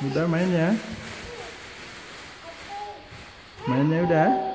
udah main ya main ya udah